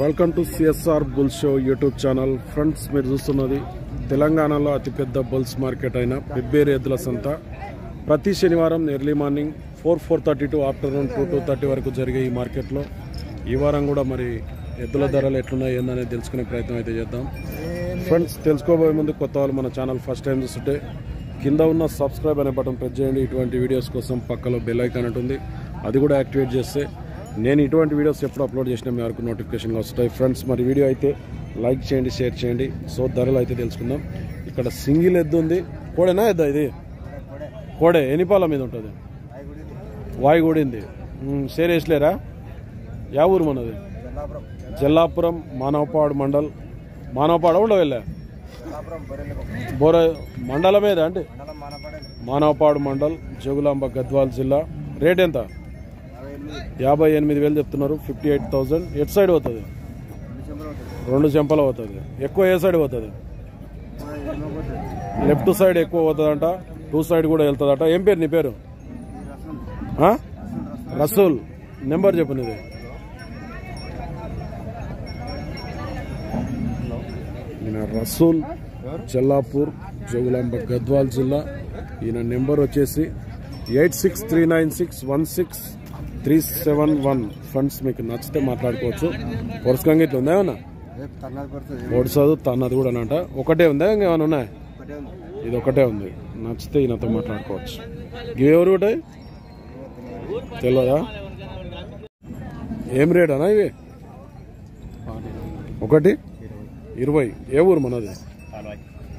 Welcome to CSR bull show YouTube channel friends మీరు చూస్తున్నది తెలంగాణలో అతిపెద్ద బుల్స్ మార్కెట్ అయిన పెబ్బేరు ఎద్దుల సంత. ప్రతి శనివారం early morning four four thirty to afternoon two two thirty వరకు జరిగే ఈ మార్కెట్లో ఈ వారం కూడా మరి ఎద్దుల ధరలు ఎట్లున్నాయి ఏందనేది తెలుసుకునే ప్రయత్నం అయితే చేద్దాం. ఫ్రెండ్స్ తెలుసుకోబోయే ముందు కొత్త వాళ్ళు మన ఛానల్ ఫస్ట్ టైం చూస్తుంటే కింద ఉన్న సబ్స్క్రైబ్ అనే బటన్ ప్రెస్ చేయండి. ఇటువంటి వీడియోస్ కోసం పక్కలో బెల్ ఐకాన్ ఉంటుంది. అది కూడా యాక్టివేట్ చేస్తే నేను ఇటువంటి వీడియోస్ ఎప్పుడు అప్లోడ్ చేసినా మీ వరకు నోటిఫికేషన్ వస్తాయి ఫ్రెండ్స్ మరి వీడియో అయితే లైక్ చేయండి షేర్ చేయండి. సో ధరలు అయితే తెలుసుకుందాం. ఇక్కడ సింగిల్ ఎద్దు ఉంది. కోడేనా ఎద్దా ఇది? కోడే. ఎనిపాల మీద ఉంటుంది? వాయిగూడింది షేర్ వేసలేరా యా ఊరు మనది? జల్లాపురం మానవపాడు మండల్. మానవపాడు ఉండవెళ్ళా బోర మండలమేదా అంటే? మానవపాడు మండల్ జోగులాంబ గద్వాల్ జిల్లా. రేట్ ఎంత? యాభై ఎనిమిది వేలు చెప్తున్నారు ఫిఫ్టీ ఎయిట్ థౌజండ్ ఎట్ సైడ్ పోతుంది? రెండు చెంపలు పోతుంది. ఎక్కువ ఏ సైడ్ పోతుంది? లెఫ్ట్ సైడ్ ఎక్కువ పోతుందంట టూ సైడ్ కూడా వెళ్తుందట. ఏం పేరు నీ పేరు? రసూల్. నెంబర్ చెప్పు నీది. ఈయన రసూల్ జల్లాపూర్ జోగులాంబ గద్వాల్ జిల్లా. ఈయన నెంబర్ వచ్చేసి eight six three nine six one six three seven one friends మీకు నచ్చితే మాట్లాడుకోవచ్చు. వరుసకంగా ఇట్లా ఉందా ఏమన్నా? ఓడిసదు తన్నది కూడా అంట ఒకటే ఉందా? ఇంకేమైనా ఉన్నాయి? ఇది ఒకటే ఉంది. నచ్చితే ఈయనతో మాట్లాడుకోవచ్చు. ఇవి ఎవరు ఉంటాయి తెలియదా ఏం రేట్ అన్నా ఇవి? ఒకటి? ఇరవై. ఏ ఊరు మనది?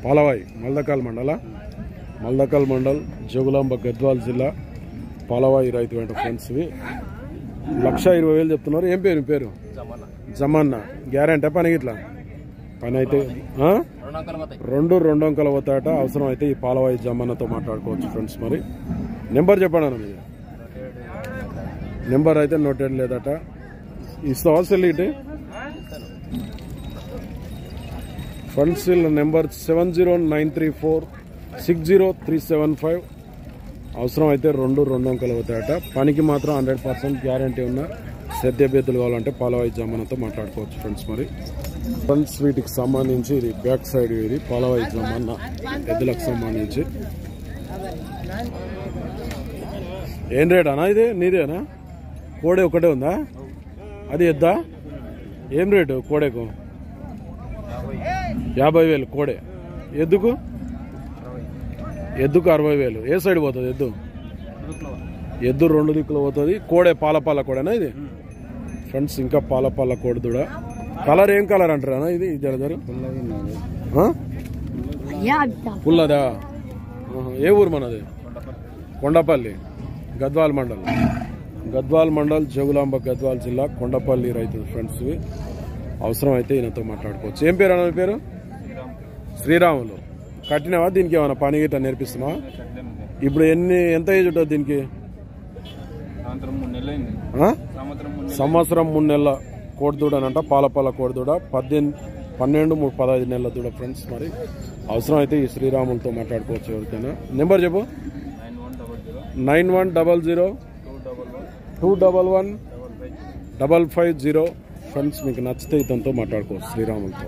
పాలవాయి. మల్దకాల్ మండల? మల్దకాల్ మండల్ జోగులాంబ గద్వాల్ జిల్లా. పాలవాయి రైతు వెంట ఫ్రెండ్స్ లక్ష ఇరవై వేలు చెప్తున్నారు. ఏం పేరు? పేరు? జమాన్నా. గ్యారంటీ పని ఇట్లా పని అయితే రెండు రెండు అంకలు అవుతాయట అవసరం అయితే ఈ పాలవాయి జమాన్నతో మాట్లాడుకోవచ్చు ఫ్రెండ్స్ మరి. నెంబర్ చెప్పండి అన్న నెంబర్ అయితే నోటెడ్ లేదట. ఇస్తావా సెల్లిటి friends number seven zero nine three four six zero three seven five అవసరం అయితే రెండు రెండు అంకెలు అవుతాయట. పనికి మాత్రం హండ్రెడ్ పర్సెంట్ గ్యారంటీ ఉన్న సేద్యభేతులు కావాలంటే పాలవాయి జమానాతో మాట్లాడుకోవచ్చు ఫ్రెండ్స్ మరి. ఫ్రెండ్స్ వీటికి సంబంధించి ఇది బ్యాక్ సైడ్ ఇది పాలవాయి జమానా ఎద్దులకు సంబంధించి. ఏం రేట్ అన్నా ఇది? నీదేనా? కోడే ఒకటే ఉందా? అది ఎద్దా? ఏం రేటు కోడేకు? యాభై వేలు కోడే. ఎద్దుకు ఎద్దుకు అరవై వేలు. ఏ సైడ్ పోతుంది ఎద్దు? ఎద్దు రెండు దిక్కులు పోతుంది. కోడే పాల పాల కోడేనా ఇది? ఫ్రెండ్స్ ఇంకా పాల పాల కోడి దూడ. కలర్ ఏం కలర్ అంటారా ఇది? జర జర? పుల్లదా. ఏ ఊరు మనది? కొండపల్లి. గద్వాల్ మండల్. గద్వాల్ మండల్ జోగులాంబ గద్వాల్ జిల్లా కొండపల్లి రైతు ఫ్రెండ్స్. అవసరం అయితే ఈయనతో మాట్లాడుకోవచ్చు. ఏం పేరు అన్న పేరు? శ్రీరాములు. కట్టినావా? దీనికి ఏమైనా పని గిట్ట నేర్పిస్తున్నావా? ఇప్పుడు ఎన్ని ఎంత ఏజ్ ఉంటుంది దీనికి? సంవత్సరం మూడు నెలల కోడిదూడ అంట పాల పాల కోడిదూడ పద్దెనిమిది పన్నెండు మూడు పదహైదు నెలల దూడ ఫ్రెండ్స్ మరి. అవసరం అయితే ఈ శ్రీరాములతో మాట్లాడుకోవచ్చు ఎవరికైనా. నెంబర్ చెప్పు. Nine one double zero. Two double one double five zero. Friends మీకు నచ్చితే ఇతనితో మాట్లాడుకోవచ్చు శ్రీరాములతో.